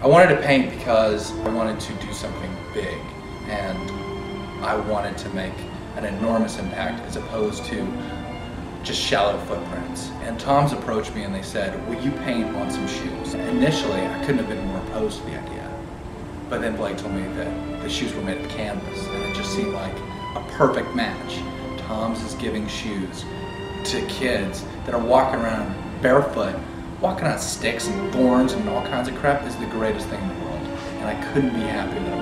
I wanted to paint because I wanted to do something big and I wanted to make an enormous impact as opposed to just shallow footprints. And TOMS approached me and they said, will you paint on some shoes? Initially, I couldn't have been more opposed to the idea. But then Blake told me that the shoes were made of canvas and it just seemed like a perfect match. TOMS is giving shoes to kids that are walking around barefoot walking on sticks and thorns and all kinds of crap is the greatest thing in the world. And I couldn't be happier